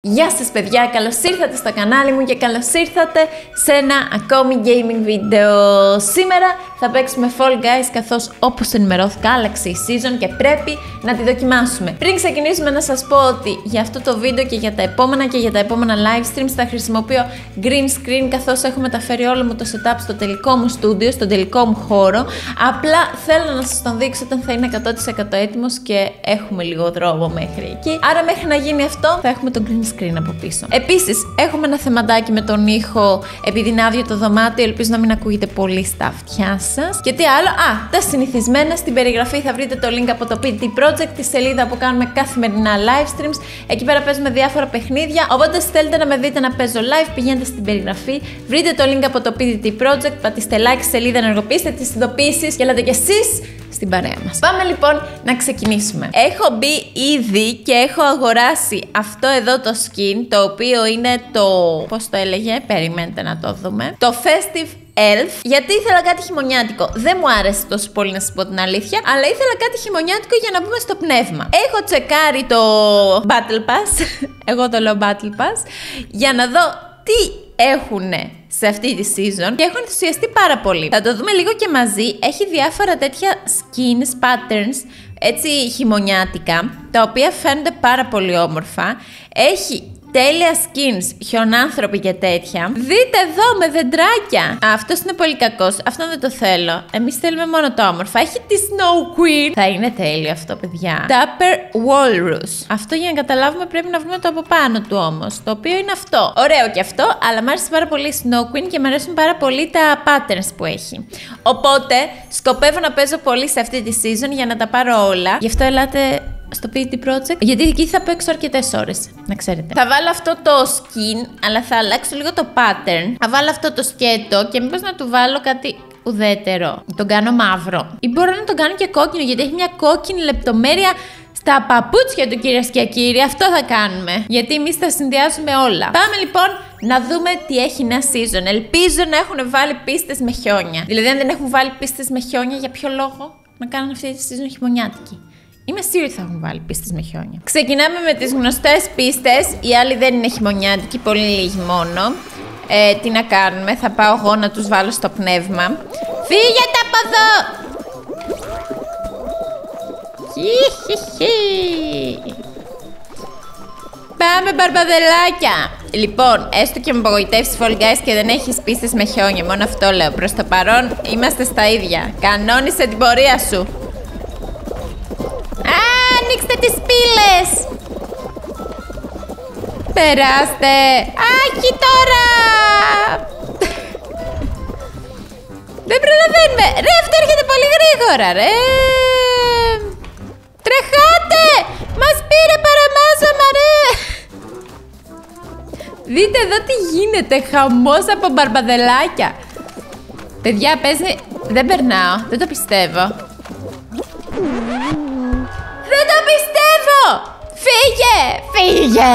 Γεια σας παιδιά, καλώς ήρθατε στο κανάλι μου και καλώς ήρθατε σε ένα ακόμη gaming βίντεο. Σήμερα θα παίξουμε Fall Guys καθώς όπως ενημερώθηκα άλλαξε η season και πρέπει να τη δοκιμάσουμε. Πριν ξεκινήσουμε να σας πω ότι για αυτό το βίντεο και για τα επόμενα και για τα επόμενα live streams θα χρησιμοποιώ green screen καθώς έχω μεταφέρει όλο μου το setup στο τελικό μου studio, στο τελικό μου χώρο. Απλά θέλω να σας τον δείξω όταν θα είναι 100% έτοιμος και έχουμε λίγο δρόμο μέχρι εκεί. Άρα μέχρι να γίνει αυτό θα έχουμε το green screen από πίσω. Επίσης, έχουμε ένα θεματάκι με τον ήχο, επειδή είναι άδειο το δωμάτιο, ελπίζω να μην ακούγεται πολύ στα αυτιά σας. Και τι άλλο, Α, τα συνηθισμένα στην περιγραφή θα βρείτε το link από το PT Project, τη σελίδα που κάνουμε καθημερινά live streams. Εκεί πέρα παίζουμε διάφορα παιχνίδια. Οπότε, θέλετε να με δείτε να παίζω live, πηγαίνετε στην περιγραφή, βρείτε το link από το PDT Project, πατήστε like σελίδα, ενεργοποιήστε τις ειδοποιήσεις και έλατε κι εσείς στην παρέα μας. Πάμε λοιπόν να ξεκινήσουμε. Έχω μπει ήδη και έχω αγοράσει αυτό εδώ το skin, το οποίο είναι το... πώς το έλεγε, περιμένετε να το δούμε. Το Festive Elf, γιατί ήθελα κάτι χειμωνιάτικο. Δεν μου άρεσε τόσο πολύ να σας πω την αλήθεια, αλλά ήθελα κάτι χειμωνιάτικο για να μπούμε στο πνεύμα. Έχω τσεκάρει το Battle Pass, εγώ το λέω Battle Pass, για να δω τι έχουν σε αυτή τη season και έχω ενθουσιαστεί πάρα πολύ. Θα το δούμε λίγο και μαζί. Έχει διάφορα τέτοια skins, patterns, έτσι χειμωνιάτικα, τα οποία φαίνονται πάρα πολύ όμορφα. Έχει τέλεια skins, χιονάνθρωποι και τέτοια. Δείτε εδώ με δεντράκια. Αυτός είναι πολύ κακός. Αυτό δεν το θέλω. Εμείς θέλουμε μόνο το όμορφο. Έχει τη Snow Queen. Θα είναι τέλειο αυτό, παιδιά. Dapper Walrus. Αυτό για να καταλάβουμε πρέπει να βρούμε το από πάνω του όμως. Το οποίο είναι αυτό. Ωραίο και αυτό, αλλά μου άρεσε πάρα πολύ η Snow Queen και μου αρέσουν πάρα πολύ τα patterns που έχει. Οπότε σκοπεύω να παίζω πολύ σε αυτή τη season για να τα πάρω όλα. Γι' αυτό ελάτε στο PT Project, γιατί εκεί θα παίξω αρκετές ώρες. Να ξέρετε. Θα βάλω αυτό το skin, αλλά θα αλλάξω λίγο το pattern. Θα βάλω αυτό το σκέτο και μήπως να του βάλω κάτι ουδέτερο. Τον κάνω μαύρο. Ή μπορώ να τον κάνω και κόκκινο, γιατί έχει μια κόκκινη λεπτομέρεια στα παπούτσια του κυρίες και κύριοι. Αυτό θα κάνουμε. Γιατί εμείς τα συνδυάζουμε όλα. Πάμε λοιπόν να δούμε τι έχει νέα season. Ελπίζω να έχουν βάλει πίστες με χιόνια. Δηλαδή, αν δεν έχουν βάλει πίστες με χιόνια, για ποιο λόγο να κάνουν αυτή τη season χειμωνιάτικη; Είμαι σίγουρη ότι θα έχουν βάλει πίστες με χιόνια. Ξεκινάμε με τις γνωστές πίστες. Η άλλη δεν είναι χειμωνιάτικη, πολύ λίγη μόνο. Ε, τι να κάνουμε, θα πάω εγώ να τους βάλω στο πνεύμα. Φύγετε από εδώ! Πάμε μπαρμπαδελάκια! Λοιπόν, έστω και με απογοητεύσεις Fall Guys και δεν έχεις πίστες με χιόνια, μόνο αυτό λέω. Προς το παρόν είμαστε στα ίδια. Κανόνισε την πορεία σου ανοίξτε τις πύλες! Περάστε! Άχι τώρα! Δεν προλαβαίνουμε! Ρε, αυτό έρχεται πολύ γρήγορα, ρε! Τρεχάτε! Μας πήρε παραμάζωμα, ρε! Δείτε εδώ τι γίνεται, χαμός από μπαρμπαδελάκια. Παιδιά, παίζει... Δεν περνάω, δεν το πιστεύω. Δεν το πιστεύω! Φύγε! Φύγε!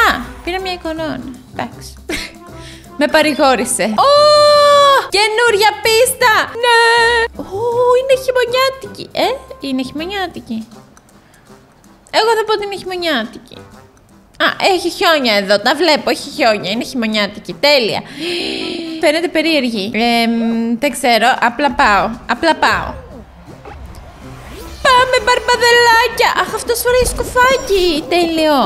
Α, πήρα μια εικονών. Εντάξει. Με παρηγόρησε. Ω! Καινούρια πίστα! Ναι! Ω, είναι χειμωνιάτικη. Ε, είναι χειμωνιάτικη. Εγώ θα πω ότι είναι χειμωνιάτικη. Α, έχει χιόνια εδώ. Τα βλέπω, έχει χιόνια. Είναι χειμωνιάτικη. Τέλεια. Φαίνεται περίεργη. Ε, δεν ξέρω. Απλά πάω. Απλά πάω. Πάμε μπαρμπαδελάκια. Αχ, αυτός φοράει σκουφάκι. Τέλειο.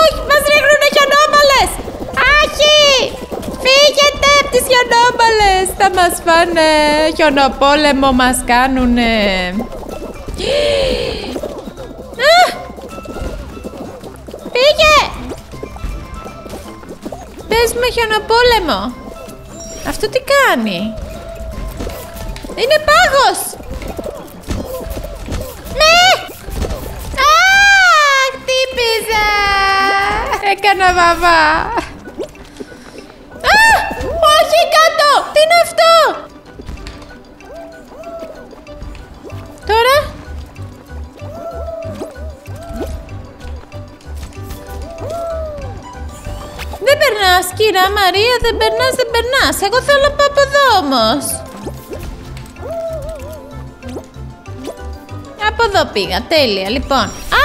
Όχι, μας ρίχνουνε χιονόμαλες. Άχι. Φύγετε από τις χιονόμαλες. Θα μας φάνε. Χιονοπόλεμο μας κάνουνε. Φύγε. Πες με χιονοπόλεμο. Αυτό τι κάνει; Είναι πάγος. Έκανα βαβά. Α! Όχι κάτω! Τι είναι αυτό! Τώρα... Δεν περνάς, κύρα Μαρία, δεν περνάς, δεν περνάς. Εγώ θέλω να πάω από εδώ όμως. Από εδώ πήγα, τέλεια. Λοιπόν, α!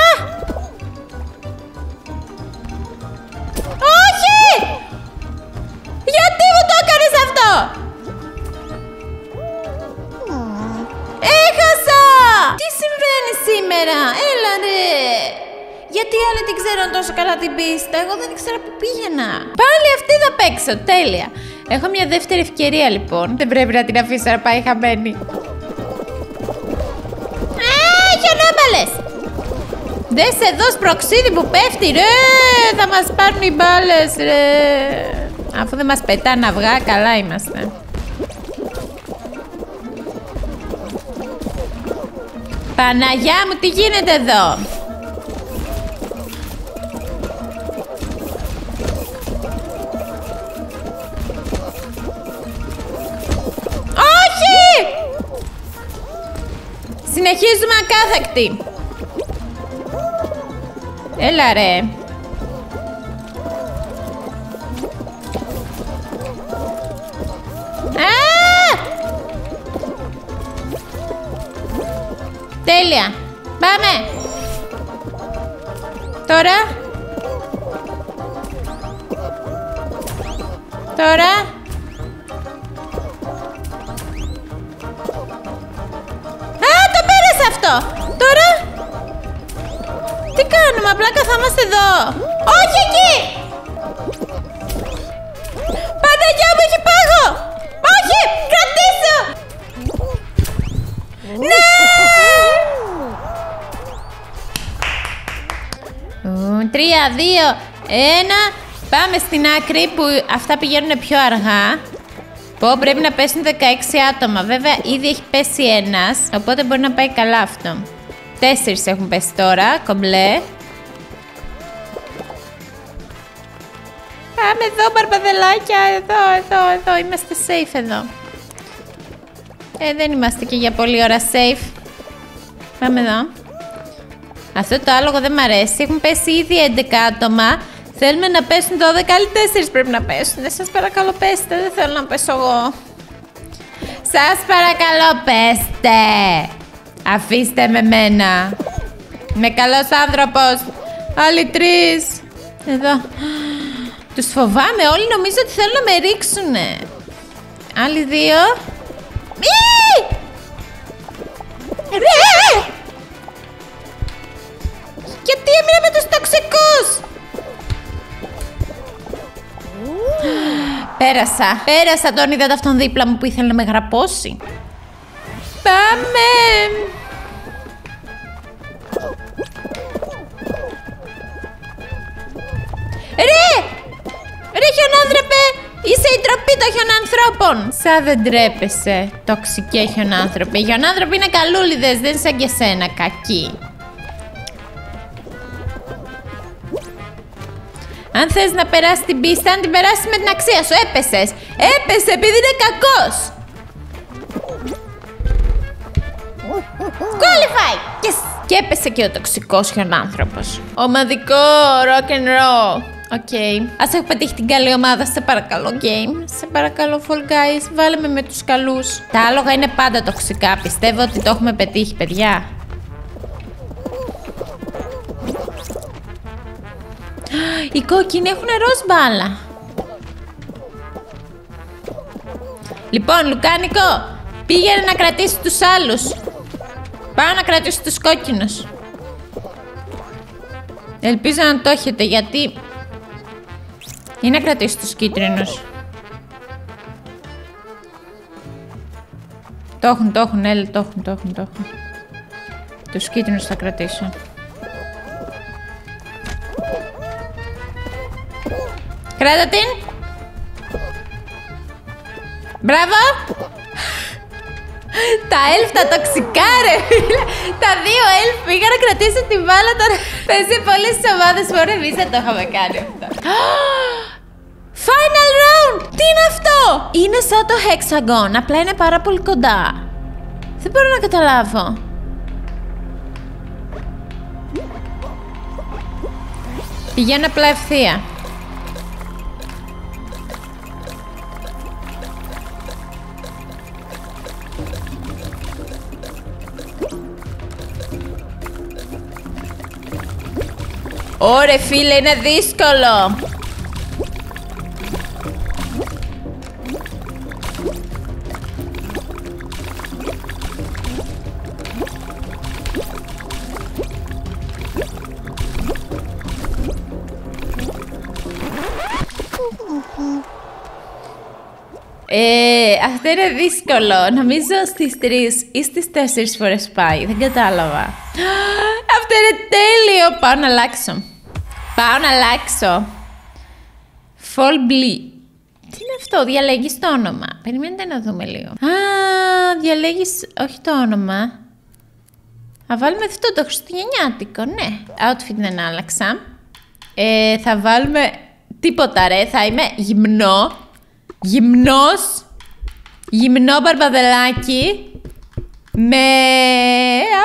Γιατί άλλοι την ξέρουν τόσο καλά την πίστα, εγώ δεν ήξερα που πήγαινα. Πάλι αυτή θα παίξω, τέλεια. Έχω μια δεύτερη ευκαιρία λοιπόν. Δεν πρέπει να την αφήσω να πάει χαμένη. Α, χιονόμπαλες! Δες εδώ σπροξίδι που πέφτει, ρε! Θα μας πάρουν οι μπάλες, ρε! Αφού δεν μας πετάνε αυγά, καλά είμαστε. Παναγιά μου, τι γίνεται εδώ! Όχι! Συνεχίζουμε ακάθεκτη. Έλα ρε. Τέλεια. Πάμε. Τώρα. Τώρα. Α, το πέρασε αυτό. Τώρα. Τι κάνουμε, απλά καθόμαστε εδώ. Όχι δύο, ένα. Πάμε στην άκρη που αυτά πηγαίνουν πιο αργά. Πω, πρέπει να πέσουν 16 άτομα. Βέβαια, ήδη έχει πέσει ένας, οπότε μπορεί να πάει καλά αυτό. Τέσσερις έχουν πέσει τώρα, κομπλέ. Πάμε εδώ, μπαρμπαδελάκια, εδώ, εδώ, εδώ. Είμαστε safe εδώ. Ε, δεν είμαστε και για πολλή ώρα safe. Πάμε εδώ. Αυτό το άλογο δεν μ' αρέσει. Έχουν πέσει ήδη 11 άτομα. Θέλουμε να πέσουν 12, άλλοι 4 πρέπει να πέσουν. Ε, σας παρακαλώ πέστε, δεν θέλω να πέσω εγώ. Σας παρακαλώ πέστε. Αφήστε με μένα. Με καλός άνθρωπος. Άλλοι τρεις. Εδώ. Τους φοβάμαι. Όλοι νομίζω ότι θέλουν να με ρίξουνε. Άλλοι δύο. Μη! Ρε! Γιατί έμεινα με τους τοξικούς! Πέρασα. Πέρασα τον είδατε αυτόν δίπλα μου που ήθελε να με γραπώσει. Πάμε! Ρε! Ρε χιονάνθρωπε! Είσαι η τροπή των χιονάνθρωπων! Σα δεν τρέπεσαι, τοξικέ χιονάνθρωπε. Οι χιονάνθρωποι είναι καλούλιδες, δεν είναι σαν και σένα, κακοί. Αν θες να περάσεις την πίστα, αν την περάσεις με την αξία σου, έπεσες. Έπεσε επειδή είναι κακός. Qualify! Yes! Και έπεσε και ο τοξικός χιονάνθρωπος. Ομαδικό rock and roll. OK. Okay. Ας έχω πετύχει την καλή ομάδα, σε παρακαλώ game. Σε παρακαλώ Fall Guys, βάλε με με τους καλούς. Τα άλογα είναι πάντα τοξικά, πιστεύω ότι το έχουμε πετύχει παιδιά. Οι κόκκινοι έχουν ροζ μπάλα. Λοιπόν, Λουκάνικο, πήγαινε να κρατήσεις τους άλλους. Πάω να κρατήσω τους κόκκινους. Ελπίζω να το έχετε, γιατί... Ή να κρατήσω τους κίτρινους. Το έχουν, το έχουν, έλα, το έχουν, το έχουν, το έχουν. Τους κίτρινους θα κρατήσω. Κράτα την. Μπράβο. Τα ελφ τα τοξικά ρε Τα δύο ελφ πήγα να κρατήσω την μπάλα τώρα Παίζει πολλές ομάδες μόνο εμείς δεν το είχαμε κάνει αυτό Final round! Τι είναι αυτό! Είναι σαν το hexagon, απλά είναι πάρα πολύ κοντά Δεν μπορώ να καταλάβω Πηγαίνω απλά ευθεία Ωρε φίλε, είναι δύσκολο. Ε, αυτό είναι δύσκολο. Νομίζω στις 3 ή στις 4 φορές πάει. Δεν κατάλαβα. Αυτό είναι τέλειο. Πάω να αλλάξω. Πάω να αλλάξω. Fall Blee. Τι είναι αυτό, διαλέγεις το όνομα. Περιμένετε να δούμε λίγο. Α, διαλέγεις, όχι το όνομα. Θα βάλουμε αυτό το χριστουγεννιάτικο, ναι. Outfit δεν άλλαξα. Ε, θα βάλουμε τίποτα ρε, θα είμαι γυμνό. Γυμνός. Γυμνό μπαρμπαδελάκι. Με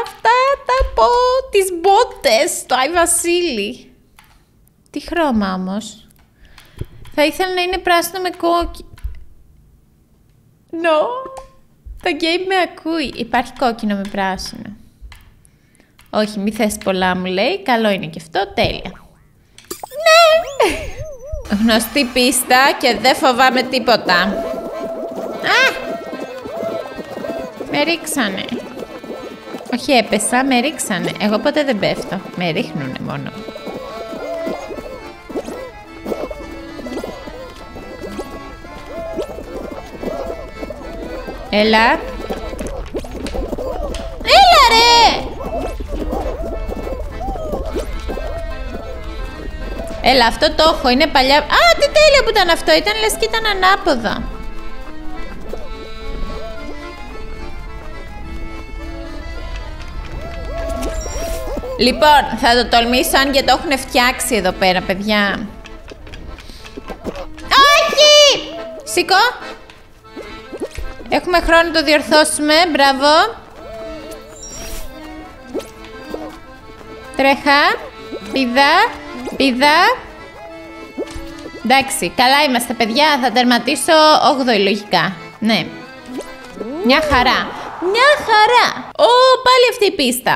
αυτά τα πω, τις μπότες, το Άι Βασίλη. Τι χρώμα όμως; Θα ήθελα να είναι πράσινο με κόκκινο. No. Το game με ακούει. Υπάρχει κόκκινο με πράσινο. Όχι, μη θες πολλά μου λέει. Καλό είναι και αυτό. Τέλεια. Ναι! Γνωστή πίστα και δεν φοβάμαι τίποτα. Α! Με ρίξανε. Όχι έπεσα, με ρίξανε. Εγώ ποτέ δεν πέφτω. Με ρίχνουνε μόνο. Έλα. Έλα ρε! Έλα, αυτό το έχω. Είναι παλιά... Α, τι τέλειο που ήταν αυτό. Ήταν λες και ήταν ανάποδα. Λοιπόν, θα το τολμήσω αν και το έχουν φτιάξει εδώ πέρα, παιδιά. Όχι! Σήκω! Έχουμε χρόνο να το διορθώσουμε. Μπράβο. Τρέχα. Πίδα. Πίδα. Εντάξει, καλά είμαστε παιδιά. Θα τερματίσω 8η λογικά. Ναι. Μια χαρά. Μια χαρά. Ω, πάλι αυτή η πίστα.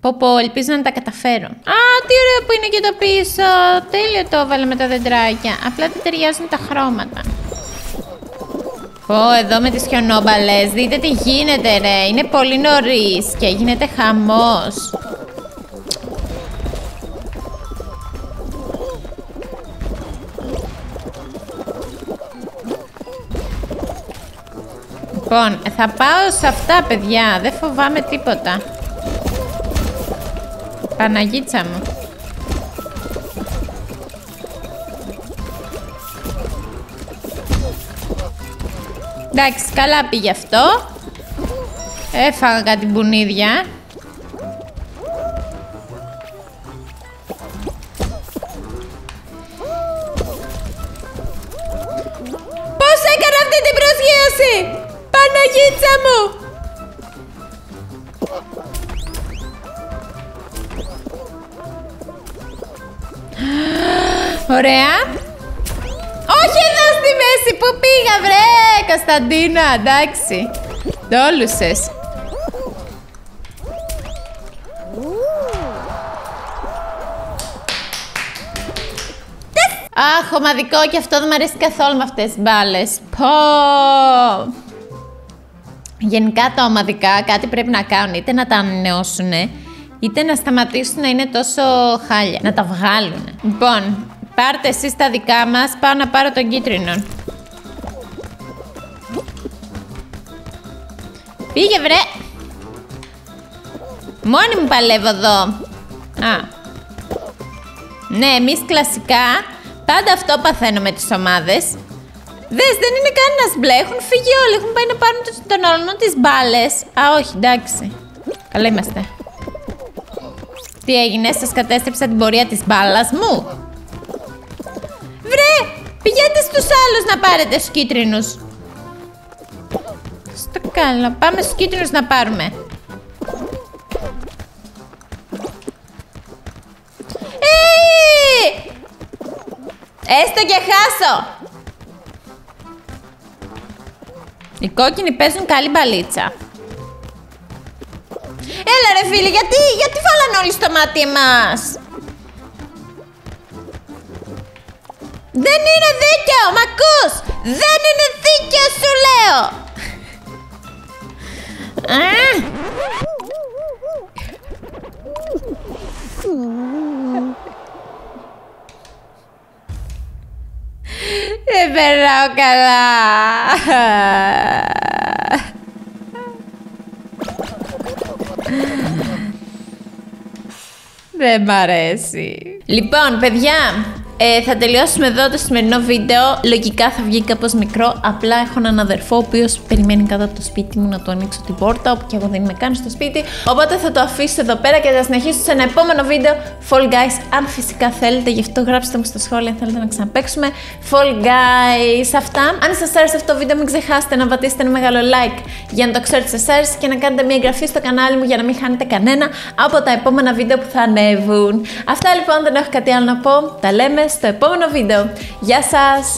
Πω πω, ελπίζω να τα καταφέρω. Α, τι ωραίο που είναι και το πίσω. Τέλειο το έβαλε με τα δεντράκια. Απλά δεν ταιριάζουν τα χρώματα. Πω, εδώ με τις χιονόμπαλες. Δείτε τι γίνεται ρε. Είναι πολύ νωρίς και γίνεται χαμός. Λοιπόν, θα πάω σε αυτά, παιδιά. Δεν φοβάμαι τίποτα. Παναγίτσα μου. Εντάξει, καλά πήγε αυτό. Έφαγα κάτι μπουνίδια. Εδώ στη μέση που πήγα βρε Κωνσταντίνα εντάξει Τόλουσες Αχ, ομαδικό και αυτό δεν μου αρέσει καθόλου με αυτές τις μπάλες. Πω! Γενικά τα ομαδικά κάτι πρέπει να κάνουν, είτε να τα ανανεώσουν, είτε να σταματήσουν να είναι τόσο χάλια, να τα βγάλουν. Λοιπόν, πάρτε εσείς τα δικά μας, πάω να πάρω τον κίτρινο. Πήγε βρε! Μόνη μου παλεύω εδώ. Α. Ναι, εμείς κλασικά πάντα αυτό παθαίνω με τις ομάδες. Δες, δεν είναι κανένας μπλε. Έχουν φύγει όλοι. Έχουν πάει να πάρουν τον όλων τις μπάλες. Α, όχι, εντάξει. Καλά είμαστε. Τι έγινε, σας κατέστρεψα την πορεία της μπάλας μου. Βρε! Πηγαίνετε στους άλλους να πάρετε στους κίτρινους. Στο κάνω. Πάμε στους κίτρινους να πάρουμε. Ε! Έστω και χάσω! Οι κόκκινοι παίζουν καλή μπαλίτσα. Έλα ρε φίλοι, γιατί, γιατί βάλαν όλοι στο μάτι εμάς. Δεν είναι δίκαιο, μ' ακούς! Δεν είναι δίκαιο σου λέω! Ε, Δεν περνάω καλά. Δεν μ' αρέσει. Λοιπόν, παιδιά, ε, θα τελειώσουμε εδώ το σημερινό βίντεο. Λογικά θα βγει κάπως μικρό. Απλά έχω έναν αδερφό ο οποίος περιμένει κάτω από το σπίτι μου να του ανοίξω την πόρτα. Όπου και εγώ δεν είμαι καν στο σπίτι. Οπότε θα το αφήσω εδώ πέρα και θα συνεχίσω σε ένα επόμενο βίντεο. Fall Guys, αν φυσικά θέλετε, γι' αυτό γράψτε μου στα σχόλια αν θέλετε να ξαναπέξουμε. Fall Guys, αυτά. Αν σας άρεσε αυτό το βίντεο, μην ξεχάσετε να πατήσετε ένα μεγάλο like για να το ξέρετε σας άρεσε και να κάνετε μια εγγραφή στο κανάλι μου για να μην χάνετε κανένα από τα επόμενα βίντεο που θα ανέβουν. Αυτά λοιπόν δεν έχω κάτι άλλο να πω. Τα λέμε στο επόμενο βίντεο. Γεια σας!